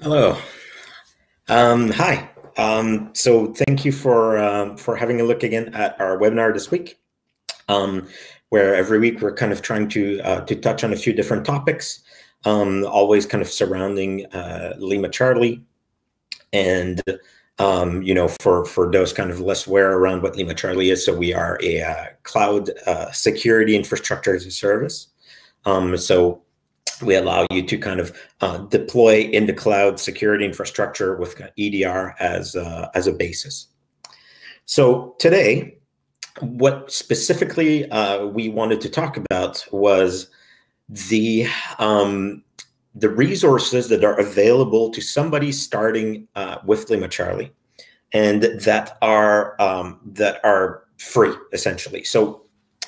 Hello. Um, hi. Um, so thank you for um, for having a look again at our webinar this week, um, where every week we're kind of trying to uh, to touch on a few different topics, um, always kind of surrounding uh, Lima Charlie, and um, you know for for those kind of less aware around what Lima Charlie is. So we are a uh, cloud uh, security infrastructure as a service. So we allow you to kind of uh, deploy in the cloud security infrastructure with EDR as, uh, as a basis. So today, what specifically uh, we wanted to talk about was the um, the resources that are available to somebody starting uh, with Lima Charlie, and that are um, that are free essentially. So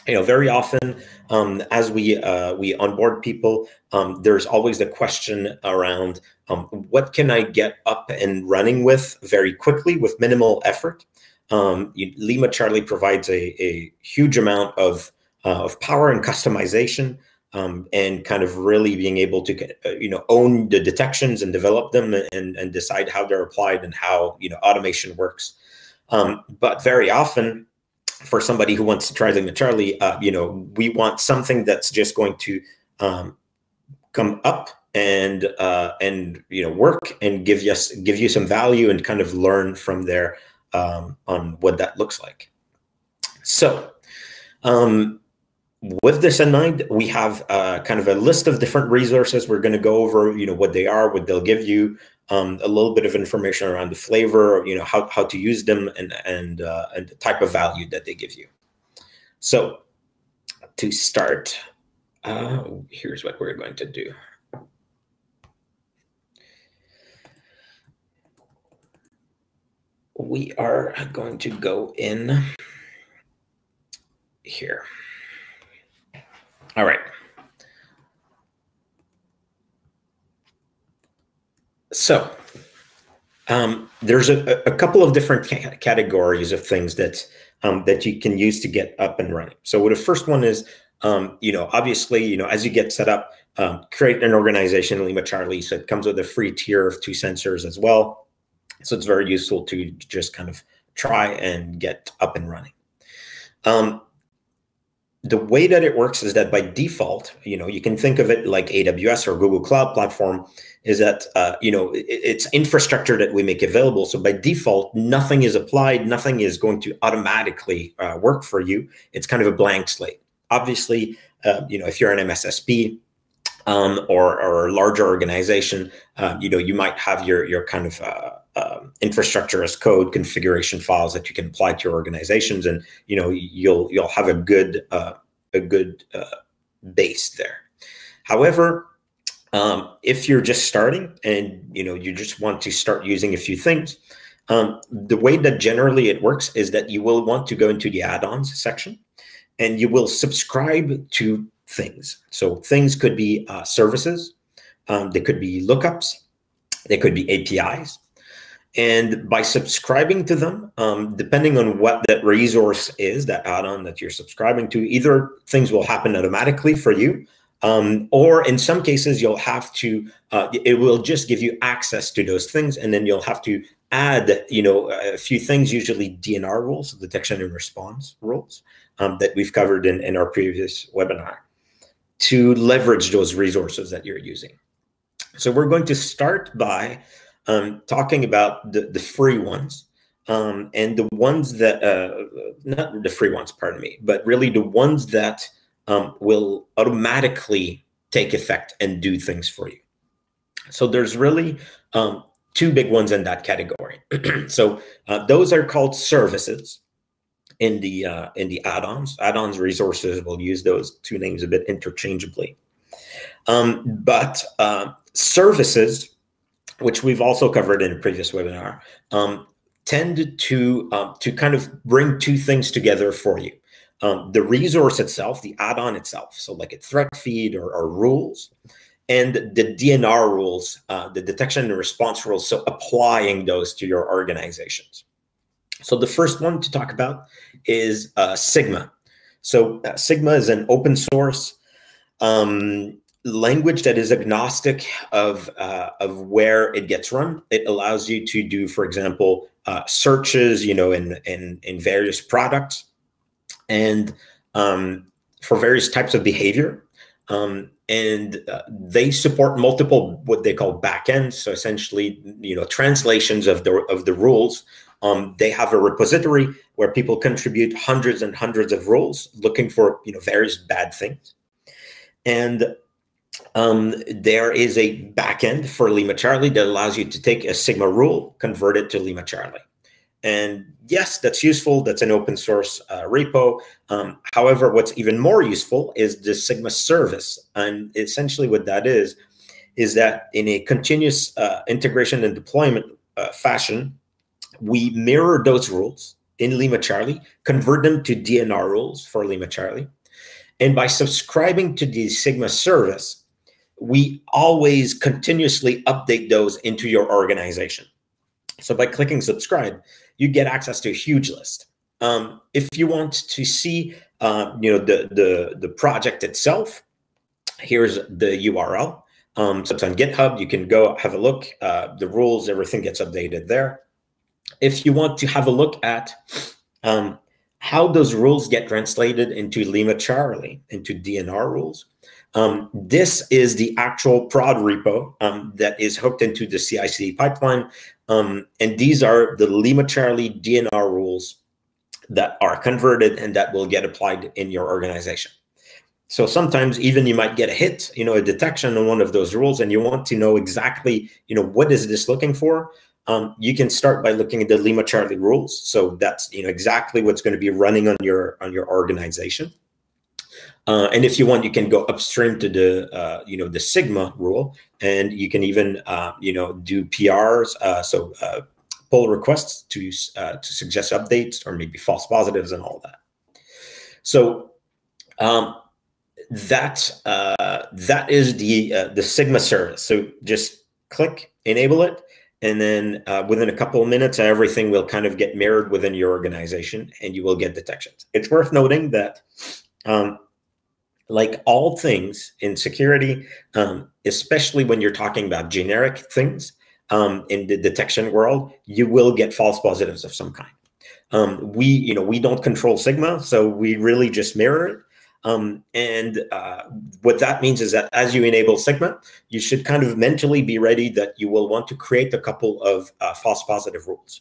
you know, very often um, as we uh, we onboard people, um, there's always the question around um, what can I get up and running with very quickly with minimal effort. Um, you, Lima Charlie provides a, a huge amount of uh, of power and customization, um, and kind of really being able to uh, you know own the detections and develop them and and decide how they're applied and how you know automation works. Um, but very often for somebody who wants to try Lima Charlie, uh, you know, we want something that's just going to um, come up and uh, and you know work and give us give you some value and kind of learn from there um, on what that looks like. So, um, with this in mind, we have uh, kind of a list of different resources. We're going to go over, you know, what they are, what they'll give you, um, a little bit of information around the flavor, you know, how, how to use them and, and, uh, and the type of value that they give you. So to start, uh, here's what we're going to do. We are going to go in here. All right. So um, there's a, a, couple of different ca categories of things that um, that you can use to get up and running. So the first one is, um, you know, obviously, you know, as you get set up, um, create an organization, Lima Charlie. So it comes with a free tier of two sensors as well. So it's very useful to just kind of try and get up and running. Um, the way that it works is that by default, you know, you can think of it like AWS or Google Cloud Platform is that, uh, you know, it, it's infrastructure that we make available. So by default, nothing is applied, nothing is going to automatically uh, work for you. It's kind of a blank slate. Obviously, uh, you know, if you're an MSSP um, or, or a larger organization, uh, you know, you might have your, your kind of uh, um, infrastructure as code configuration files that you can apply to your organizations, and you know you'll you'll have a good uh, a good base there. However, um, if you're just starting and you know you just want to start using a few things, um, the way that generally it works is that you will want to go into the add-ons section, and you will subscribe to things. So things could be uh, services, um, they could be lookups, they could be APIs, and by subscribing to them, um, depending on what that resource is, that add-on that you're subscribing to, either things will happen automatically for you, um, or in some cases, you'll have to, uh, it will just give you access to those things, and then you'll have to add, you know, a few things, usually DNR rules, detection and response rules, um, that we've covered in, in our previous webinar, to leverage those resources that you're using. So we're going to start by um, talking about the, the free ones um, and the ones that, uh, not the free ones, pardon me, but really the ones that um, will automatically take effect and do things for you. So there's really um, two big ones in that category. so uh, those are called services in the uh, in the add-ons. Add-ons resources We'll use those two names a bit interchangeably. Um, but uh, services which we've also covered in a previous webinar, um, tend to um, to kind of bring two things together for you. Um, the resource itself, the add-on itself, so like a threat feed or, or rules, and the DNR rules, uh, the detection and response rules, so applying those to your organizations. So the first one to talk about is uh, Sigma. So uh, Sigma is an open source um, language that is agnostic of uh, of where it gets run. It allows you to do, for example, uh, searches, you know, in in in various products, and um, for various types of behavior. Um, and uh, they support multiple what they call backends. So essentially, you know, translations of the of the rules. Um, they have a repository where people contribute hundreds and hundreds of rules, looking for you know various bad things. And um, there is a backend for Lima Charlie that allows you to take a Sigma rule, convert it to Lima Charlie. And yes, that's useful. That's an open source uh, repo. Um, however, what's even more useful is the Sigma service. And essentially, what that is, is that in a continuous uh, integration and deployment uh, fashion, we mirror those rules in Lima Charlie, convert them to DNR rules for Lima Charlie. And by subscribing to the Sigma service, we always continuously update those into your organization. So by clicking subscribe, you get access to a huge list. Um, if you want to see, uh, you know, the, the, the project itself, here's the URL. Um, so it's on GitHub. You can go have a look. Uh, the rules, everything gets updated there. If you want to have a look at um, how those rules get translated into Lima Charlie, into DNR rules, um, this is the actual prod repo um, that is hooked into the CI/CD pipeline, um, and these are the Lima Charlie DNR rules that are converted and that will get applied in your organization. So sometimes even you might get a hit, you know, a detection on one of those rules, and you want to know exactly, you know, what is this looking for? Um, you can start by looking at the Lima Charlie rules. So that's you know exactly what's going to be running on your on your organization. Uh, and if you want, you can go upstream to the uh, you know the Sigma rule, and you can even uh, you know do PRs, uh, so uh, pull requests to uh, to suggest updates or maybe false positives and all that. So um, that that is the the Sigma service. So just click enable it, and then within a couple of minutes, everything will kind of get mirrored within your organization, and you will get detections. It's worth noting that. Um, like all things in security, um, especially when you're talking about generic things um, in the detection world, you will get false positives of some kind. Um, we, you know, we don't control Sigma, so we really just mirror it. Um, and uh, what that means is that as you enable Sigma, you should kind of mentally be ready that you will want to create a couple of uh, false positive rules.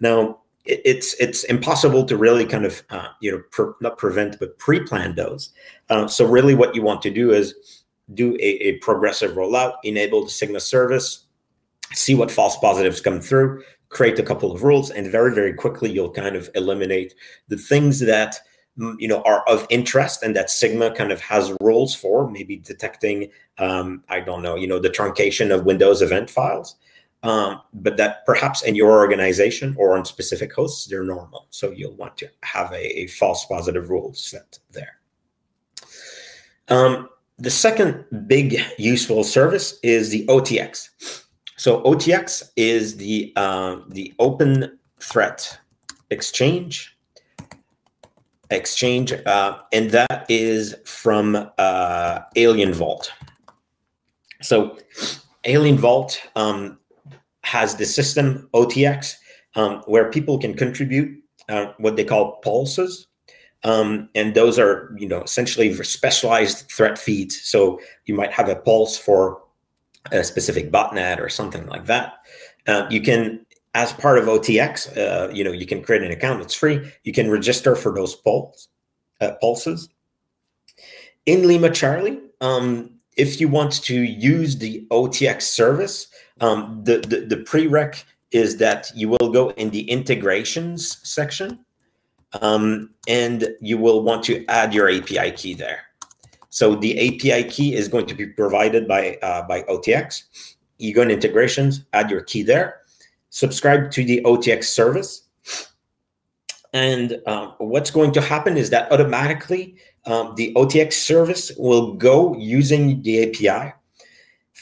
Now, it's it's impossible to really kind of uh, you know pre- not prevent but pre-plan those. Uh, so really, what you want to do is do a, a, progressive rollout, enable the Sigma service, see what false positives come through, create a couple of rules, and very very quickly you'll kind of eliminate the things that mm, you know are of interest and that Sigma kind of has rules for, maybe detecting um, I don't know you know the truncation of Windows event files um, but that perhaps in your organization or on specific hosts, they're normal. So you'll want to have a, a false positive rule set there. Um, the second big useful service is the OTX. So OTX is the uh, the Open Threat Exchange exchange, uh, and that is from uh, Alien Vault. So Alien Vault um, has the system OTX um, where people can contribute uh, what they call pulses. Um, and those are, you know, essentially specialized threat feeds. So you might have a pulse for a specific botnet or something like that. Uh, you can, as part of OTX, uh, you know, you can create an account. It's free. You can register for those pulse, uh, pulses. In Lima Charlie, um, if you want to use the OTX service, um, the, the, the prereq is that you will go in the integrations section um, and you will want to add your API key there. So the API key is going to be provided by, uh, by OTX. You go in integrations, add your key there, subscribe to the OTX service. And um, what's going to happen is that automatically um, the OTX service will go using the API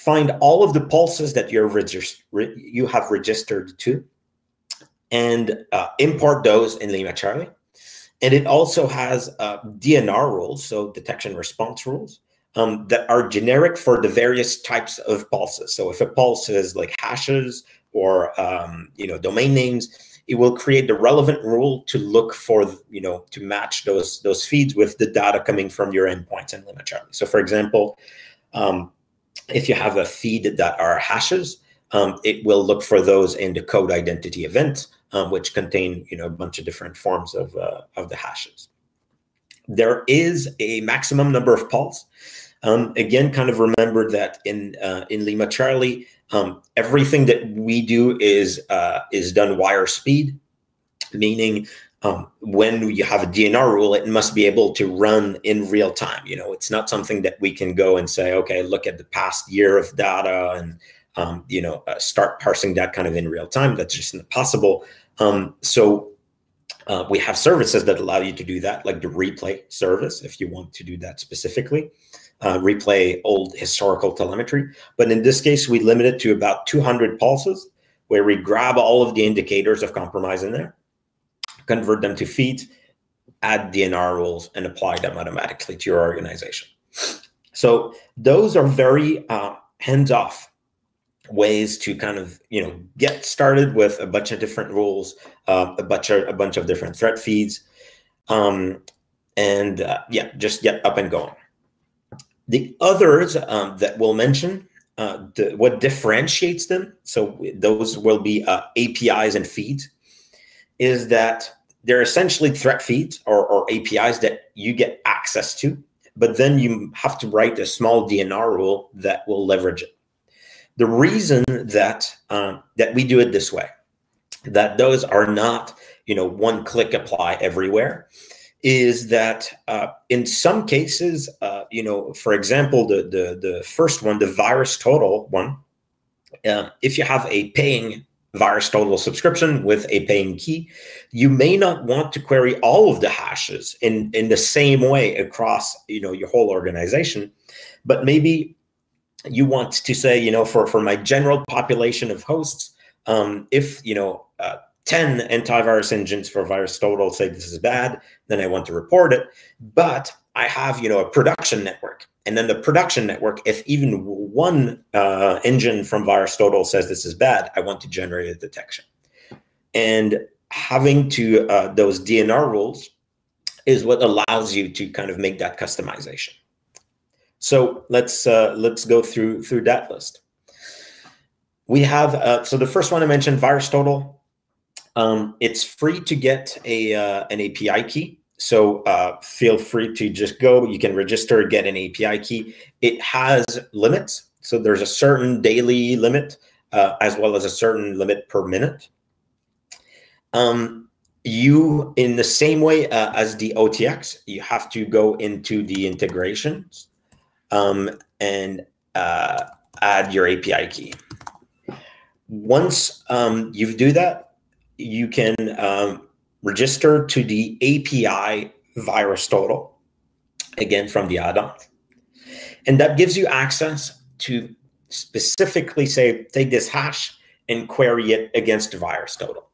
find all of the pulses that you're you have registered to and uh, import those in Lima Charlie. And it also has uh, DNR rules, so detection response rules, um, that are generic for the various types of pulses. So if a pulse is like hashes or um, you know domain names, it will create the relevant rule to look for you know to match those those feeds with the data coming from your endpoints in LimaCharlie. So for example, um, if you have a feed that are hashes, um, it will look for those in the code identity event, um, which contain you know a bunch of different forms of uh, of the hashes. There is a maximum number of pulse. Um, again, kind of remember that in uh, in LimaCharlie, um, everything that we do is uh, is done wire speed, meaning um, when you have a DNR rule, it must be able to run in real time. You know, it's not something that we can go and say, okay, look at the past year of data and um, you know uh, start parsing that kind of in real time. That's just not possible. Um, so uh, we have services that allow you to do that, like the replay service, if you want to do that specifically. Uh, replay old historical telemetry. But in this case, we limit it to about 200 pulses, where we grab all of the indicators of compromise in there convert them to feeds, add DNR rules, and apply them automatically to your organization. So those are very uh, hands-off ways to kind of you know get started with a bunch of different rules, uh, a bunch of a bunch of different threat feeds, um, and uh, yeah, just get up and going. The others um, that we'll mention, uh, the, what differentiates them, so those will be uh, APIs and feeds, is that they're essentially threat feeds or, or APIs that you get access to, but then you have to write a small DNR rule that will leverage it. The reason that um, that we do it this way, that those are not you know one click apply everywhere, is that uh, in some cases, uh, you know, for example, the the the first one, the VirusTotal one, uh, if you have a paying VirusTotal subscription with a paying key, you may not want to query all of the hashes in, in the same way across you know your whole organization, but maybe you want to say, you know, for, for my general population of hosts, um, if you know uh, 10 antivirus engines for VirusTotal say this is bad, then I want to report it. But I have, you know, a production network and then the production network, if even one uh, engine from VirusTotal says this is bad, I want to generate a detection. And having to uh, those DNR rules is what allows you to kind of make that customization. So let's uh, let's go through through that list. We have uh, so the first one I mentioned, VirusTotal. Um, it's free to get a uh, an API key so uh, feel free to just go. You can register, get an API key. It has limits. So there's a certain daily limit uh, as well as a certain limit per minute. Um, you, in the same way uh, as the OTX, you have to go into the integrations um, and uh, add your API key. Once um, you do that, you can um, register to the API VirusTotal, again from the add-on. And that gives you access to specifically say, take this hash and query it against VirusTotal.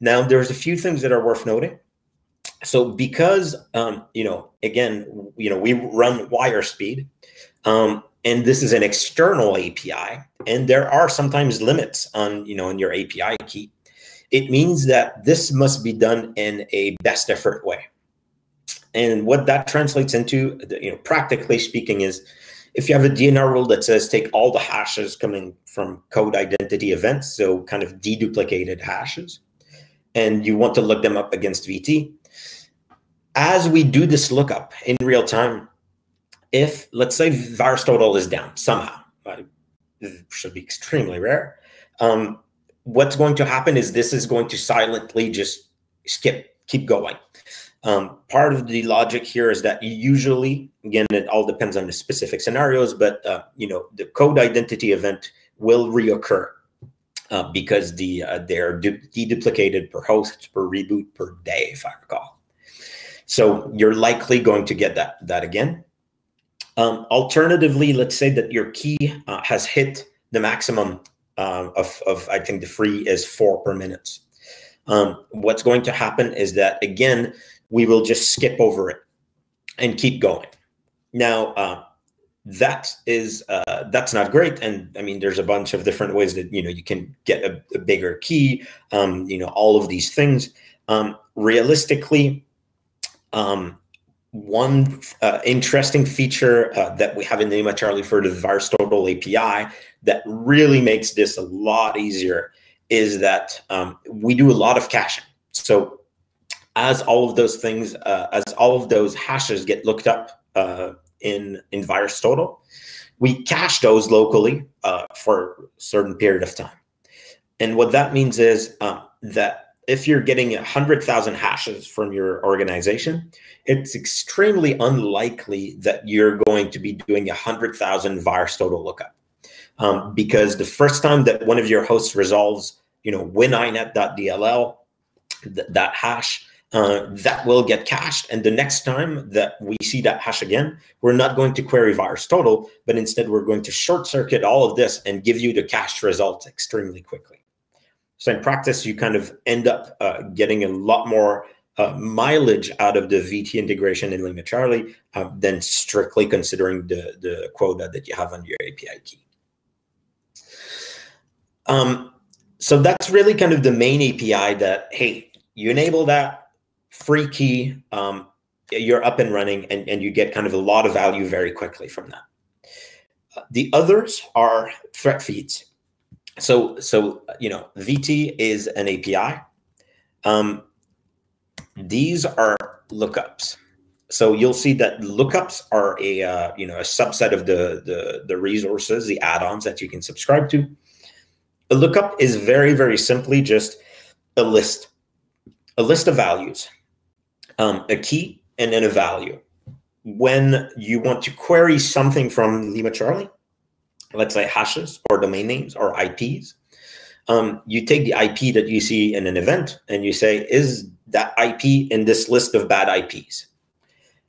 Now, there's a few things that are worth noting. So because, um, you know, again, you know, we run wire speed, um, and this is an external API, and there are sometimes limits on, you know, in your API key it means that this must be done in a best effort way. And what that translates into, you know, practically speaking, is if you have a DNR rule that says take all the hashes coming from code identity events, so kind of deduplicated hashes, and you want to look them up against VT, as we do this lookup in real time, if let's say VirusTotal is down somehow, it should be extremely rare, um, what's going to happen is this is going to silently just skip, keep going. Um, part of the logic here is that usually, again, it all depends on the specific scenarios, but uh, you know the code identity event will reoccur uh, because the uh, they're deduplicated per host, per reboot, per day, if I recall. So you're likely going to get that that again. Um, alternatively, let's say that your key uh, has hit the maximum um, of, of, I think the free is four per minute. Um, what's going to happen is that, again, we will just skip over it and keep going. Now, uh, that is uh, that's not great and i mean there's a bunch of different ways that you know you can get a, a bigger key um, you know all of these things um, realistically um, one uh, interesting feature uh, that we have in Lima Charlie for the VirusTotal API that really makes this a lot easier is that um, we do a lot of caching. So as all of those things, uh, as all of those hashes get looked up uh, in, in VirusTotal, we cache those locally uh, for a certain period of time. And what that means is um, that if you're getting 100,000 hashes from your organization, it's extremely unlikely that you're going to be doing 100,000 VirusTotal lookup. Um, because the first time that one of your hosts resolves, you know, wininet.dll, th that hash, uh, that will get cached. And the next time that we see that hash again, we're not going to query VirusTotal, but instead we're going to short circuit all of this and give you the cached results extremely quickly. So in practice, you kind of end up uh, getting a lot more uh, mileage out of the VT integration in Lima Charlie uh, than strictly considering the, the quota that you have on your API key. Um, so that's really kind of the main API that, hey, you enable that free key, um, you're up and running and, and you get kind of a lot of value very quickly from that. Uh, the others are threat feeds so so you know vt is an api um, these are lookups. So you'll see that lookups are a uh, you know a subset of the, the the resources the add-ons that you can subscribe to. A lookup is very very simply just a list a list of values um, a key and then a value. When you want to query something from lima charlie let's say hashes or domain names or IPs. Um, you take the IP that you see in an event and you say, is that IP in this list of bad IPs?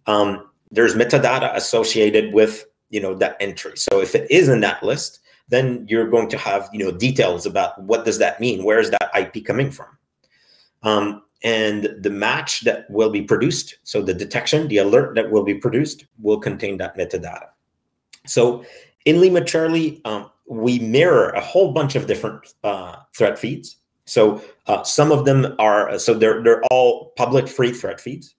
Um, there's metadata associated with you know that entry. So if it is in that list, then you're going to have you know details about what does that mean? Where is that IP coming from? Um, and the match that will be produced, so the detection, the alert that will be produced, will contain that metadata. So in Lima Charlie, um, we mirror a whole bunch of different uh, threat feeds. So uh, some of them are so they're they're all public free threat feeds,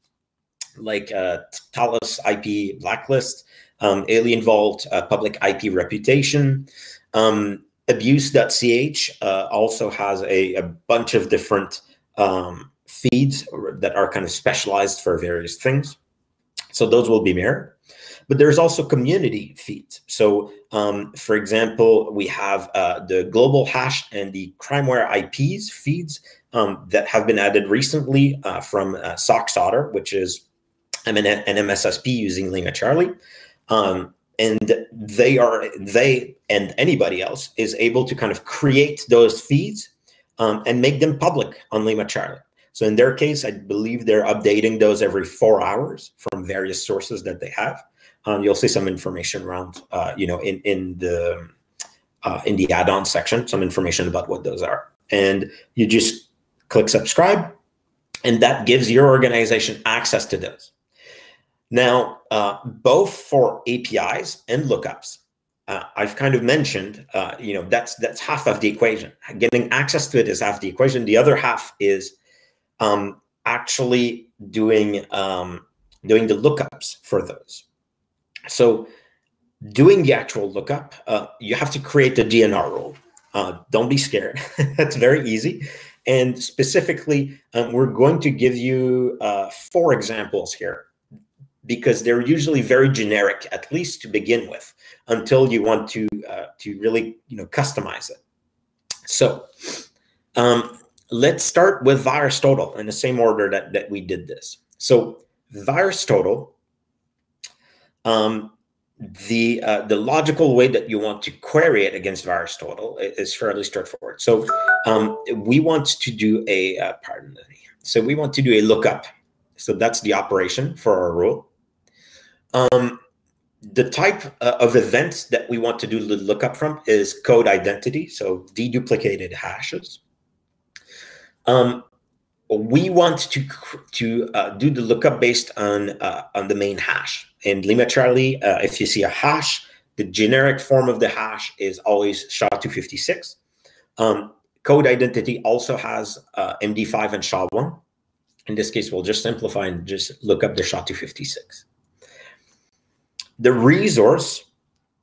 like uh, Talos IP blacklist, um, Alien Vault, uh, public IP reputation. Um, Abuse.ch uh, also has a, a, bunch of different um, feeds that are kind of specialized for various things. So those will be mirrored. But there's also community feeds. So, um, for example, we have uh, the global hash and the crimeware IPs feeds um, that have been added recently uh, from uh, SockSotter, which is an, an MSSP using Lima Charlie. Um, and they are they and anybody else is able to kind of create those feeds um, and make them public on Lima Charlie. So in their case, I believe they're updating those every four hours from various sources that they have um, you'll see some information around, uh, you know, in in the uh, in the add-on section, some information about what those are, and you just click subscribe, and that gives your organization access to those. Now, uh, both for APIs and lookups, uh, I've kind of mentioned, uh, you know, that's that's half of the equation. Getting access to it is half the equation. The other half is um, actually doing um, doing the lookups for those. So doing the actual lookup, uh, you have to create the DNR rule. Uh, don't be scared. That's very easy. And specifically, um, we're going to give you uh, four examples here because they're usually very generic, at least to begin with, until you want to uh, to really you know customize it. So um, let's start with VirusTotal in the same order that, that we did this. So VirusTotal um, the uh, the logical way that you want to query it against VirusTotal is fairly straightforward. So um, we want to do a uh, pardon me. So we want to do a lookup. So that's the operation for our rule. Um, the type uh, of events that we want to do the lookup from is code identity, so deduplicated hashes. Um, we want to to uh, do the lookup based on uh, on the main hash in Lima Charlie, uh, if you see a hash, the generic form of the hash is always SHA-256. Um, code identity also has uh, MD5 and SHA-1. In this case, we'll just simplify and just look up the SHA-256. The resource,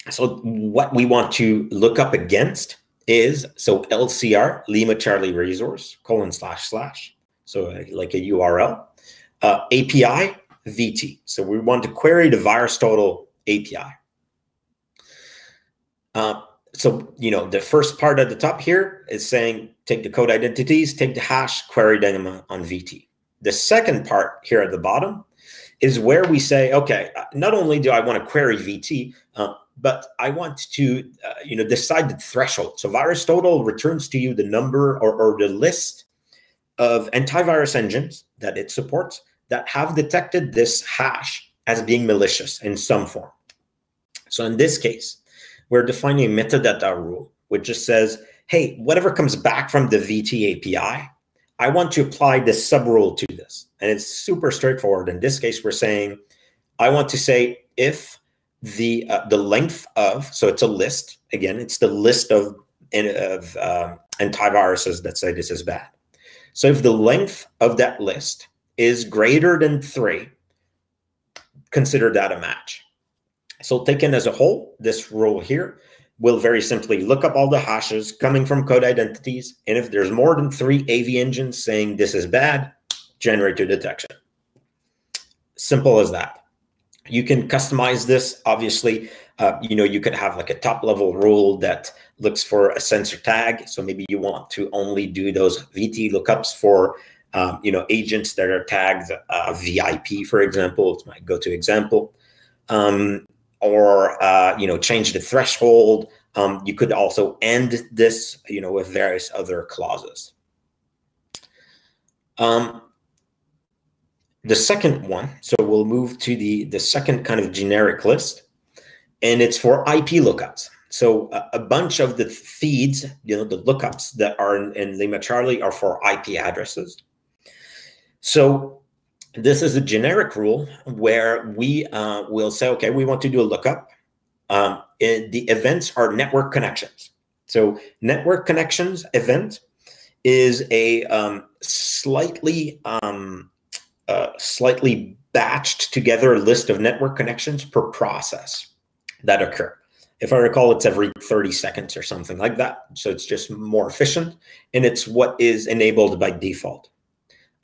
so what we want to look up against is, so LCR, Lima Charlie resource, colon slash slash, so like a URL. Uh, API, VT. So we want to query the VirusTotal API. Uh, so, you know, the first part at the top here is saying take the code identities, take the hash, query them on VT. The second part here at the bottom is where we say, okay, uh, not only do I want to query VT, uh, but I want to, uh, you know, decide the threshold. So VirusTotal returns to you the number or, or the list of antivirus engines that it supports that have detected this hash as being malicious in some form. So in this case, we're defining a metadata rule, which just says, hey, whatever comes back from the VT API, I want to apply this subrule to this. And it's super straightforward. In this case, we're saying, I want to say if the uh, the length of, so it's a list, again, it's the list of, of uh, antiviruses that say this is bad. So if the length of that list is greater than three, consider that a match. So taken as a whole, this rule here will very simply look up all the hashes coming from code identities. And if there's more than three AV engines saying this is bad, generate a detection. Simple as that. You can customize this. Obviously, uh, you know, you could have like a top level rule that looks for a sensor tag. So maybe you want to only do those VT lookups for, um, you know, agents that are tagged uh, VIP, for example. It's my go-to example. Um, or uh, you know change the threshold. Um, you could also end this, you know, with various other clauses. Um, the second one, so we'll move to the the second kind of generic list, and it's for IP lookups. So a, a bunch of the feeds, you know, the lookups that are in, in Lima Charlie are for IP addresses. So this is a generic rule where we uh, will say, okay, we want to do a lookup. Um, the events are network connections. So network connections event is a um, slightly um, uh, slightly batched together list of network connections per process that occur. If I recall, it's every 30 seconds or something like that. So it's just more efficient and it's what is enabled by default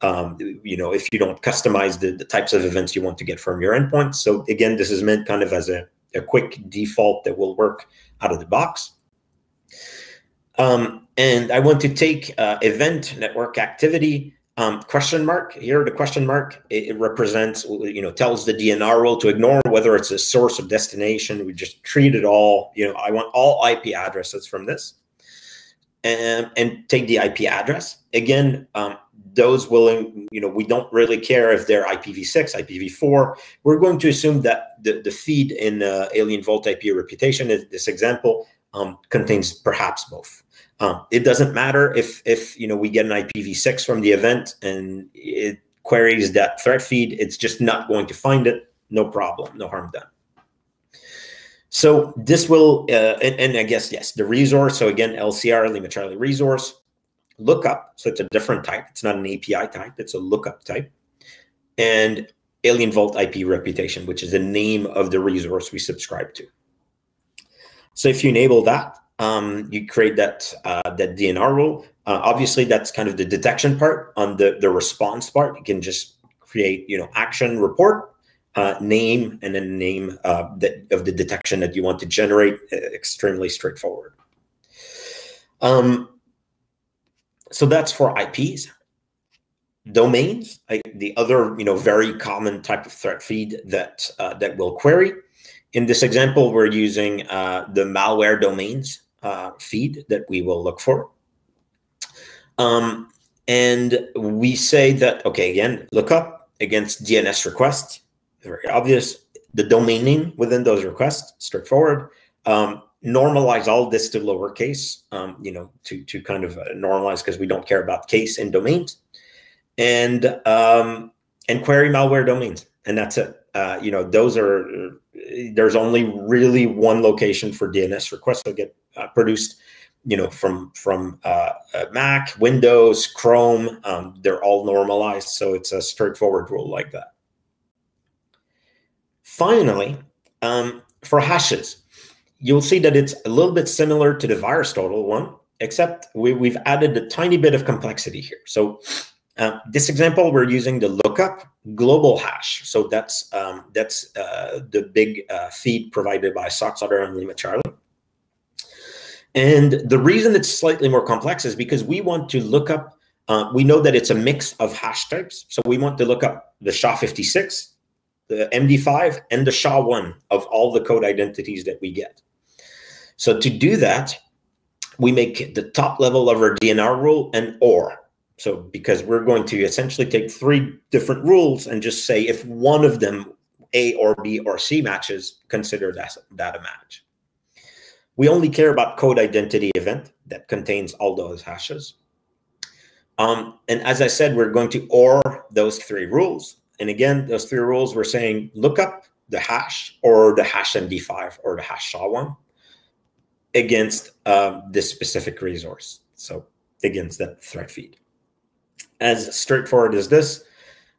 um, you know, if you don't customize the, the types of events you want to get from your endpoint. So again, this is meant kind of as a, a quick default that will work out of the box. Um, and I want to take uh, event network activity um, question mark here. The question mark it, it, represents, you know, tells the DNR rule to ignore whether it's a source or destination. We just treat it all. You know, I want all IP addresses from this, and and take the IP address again. Um, those willing, you know, we don't really care if they're IPv6, IPv4. We're going to assume that the, the feed in uh, Alien Vault IP reputation, this example, um, contains perhaps both. Um, it doesn't matter if, if, you know, we get an IPv6 from the event and it queries that threat feed, it's just not going to find it. No problem, no harm done. So this will, uh, and, and, I guess, yes, the resource. So again, LCR, Lima Charlie resource lookup. So it's a different type. It's not an API type. It's a lookup type. And Alien Vault IP reputation, which is the name of the resource we subscribe to. So if you enable that, um, you create that uh, that DNR rule. Uh, obviously, that's kind of the detection part. On the the response part, you can just create you know action report, uh, name, and then name uh, that of the detection that you want to generate. Uh, extremely straightforward. Um, so that's for IPs. Domains, like the other, you know, very common type of threat feed that uh, that will query. In this example, we're using uh, the malware domains uh, feed that we will look for. Um, and we say that, okay, again, look up against DNS requests, very obvious. The domain name within those requests, straightforward. Um, normalize all this to lowercase, um, you know, to, to kind of uh, normalize because we don't care about case and domains and, um, and query malware domains. And that's it. uh, you know, those are there's only really one location for DNS requests that get uh, produced. You know, from from uh, uh, Mac, Windows, Chrome, um, they're all normalized, so it's a straightforward rule like that. Finally, um, for hashes, you'll see that it's a little bit similar to the virus total one, except we, we've added a tiny bit of complexity here. So uh, this example, we're using the lookup global hash. So that's um, that's uh, the big uh, feed provided by Socks and Lima Charlie. And the reason it's slightly more complex is because we want to look up, uh, we know that it's a mix of hash types. So we want to look up the SHA-56, the MD5, and the SHA-1 of all the code identities that we get. So to do that, we make the top level of our DNR rule an OR. So because we're going to essentially take three different rules and just say if one of them, A or B or C matches, consider that, that a match. We only care about code identity event that contains all those hashes. Um, and as I said, we're going to OR those three rules. And again, those three rules, we're saying look up the hash or the hash MD5 or the hash SHA-1 against um, this specific resource. So against that threat feed as straightforward as this.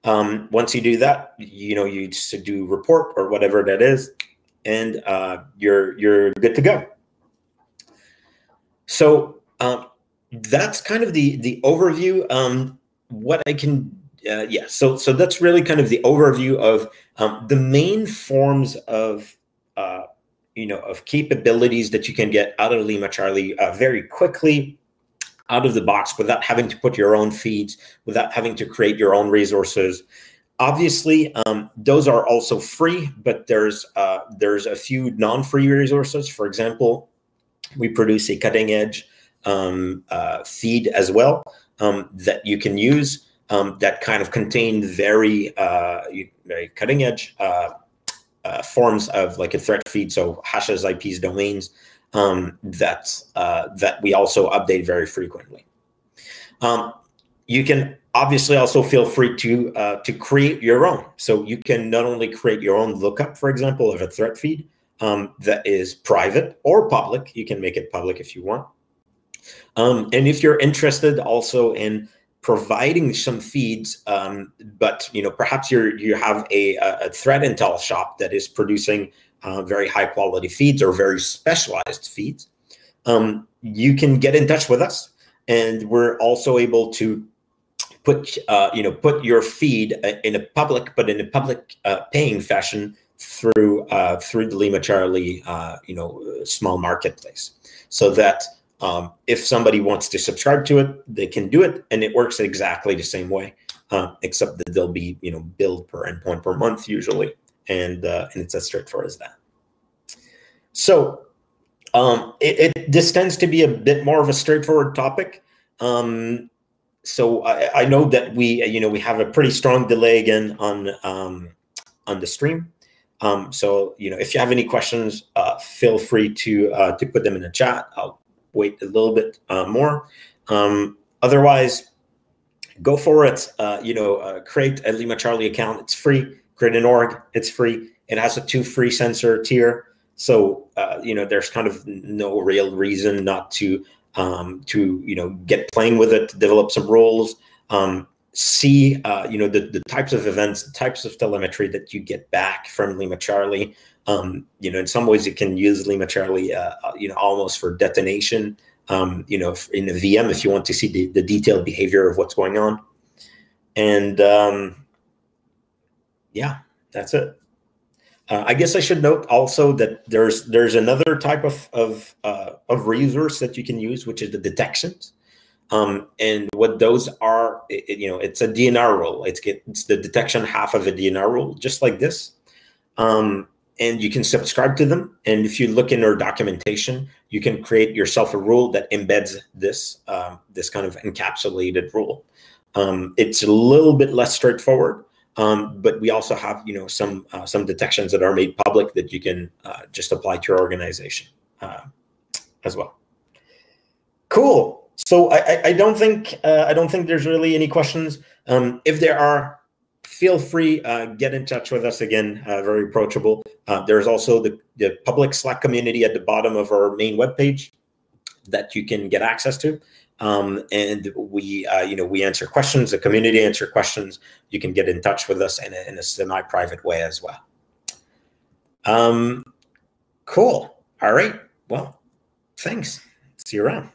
Um, once you do that, you know, you just do report or whatever that is, and uh, you're you're good to go. So um, that's kind of the the overview. Um, what I can, uh, yeah. So so that's really kind of the overview of um, the main forms of uh, you know of capabilities that you can get out of Lima Charlie uh, very quickly out of the box without having to put your own feeds, without having to create your own resources. Obviously, um, those are also free, but there's uh, there's a few non-free resources. For example, we produce a cutting edge um, uh, feed as well um, that you can use um, that kind of contain very uh, very cutting edge uh, forms of like a threat feed, so hashes, IPs, domains, um, that uh, that we also update very frequently. Um, you can obviously also feel free to uh, to create your own. So you can not only create your own lookup, for example, of a threat feed um, that is private or public. You can make it public if you want. Um, and if you're interested also in providing some feeds, um, but you know perhaps you're you have a, a threat intel shop that is producing uh, very high quality feeds or very specialized feeds, um, you can get in touch with us, and we're also able to put uh, you know put your feed uh, in a public, but in a public uh, paying fashion through uh, through the LimaCharlie uh, you know small marketplace, so that um, if somebody wants to subscribe to it, they can do it, and it works exactly the same way, uh, except that they'll be you know billed per endpoint per month usually, and uh, and it's as straightforward as that. So um, it, it, this tends to be a bit more of a straightforward topic. Um, so I, I, know that we you know we have a pretty strong delay again on um, on the stream. Um, so you know if you have any questions, uh, feel free to uh, to put them in the chat. I'll wait a little bit uh, more. Um, otherwise, go for it. Uh, you know, uh, create a LimaCharlie account. It's free create an org. It's free. It has a two free sensor tier. So uh, you know, there's kind of no real reason not to um, to you know get playing with it, develop some roles, um, see uh, you know the, the types of events, types of telemetry that you get back from LimaCharlie. Um, you know, in some ways, you can use LimaCharlie, uh, uh you know, almost for detonation. Um, you know, in a VM, if you want to see the, the detailed behavior of what's going on, and um, yeah, that's it. Uh, I guess I should note also that there's there's another type of of uh, of resource that you can use, which is the detections. Um, and what those are, it, you know, it's a D&R rule. It's it's the detection half of a D&R rule, just like this. Um, and you can subscribe to them. And if you look in our documentation, you can create yourself a rule that embeds this um, this kind of encapsulated rule. Um, it's a little bit less straightforward, um, but we also have, you know, some uh, some detections that are made public that you can uh, just apply to your organization uh, as well. Cool. So I, I don't think uh, I don't think there's really any questions. Um, if there are, feel free, uh, get in touch with us again, uh, very approachable. Uh, there's also the, the public Slack community at the bottom of our main webpage that you can get access to. Um, and we, uh, you know, we answer questions, the community answer questions. You can get in touch with us in a, in a semi-private way as well. Um, cool. All right. Well, thanks. See you around.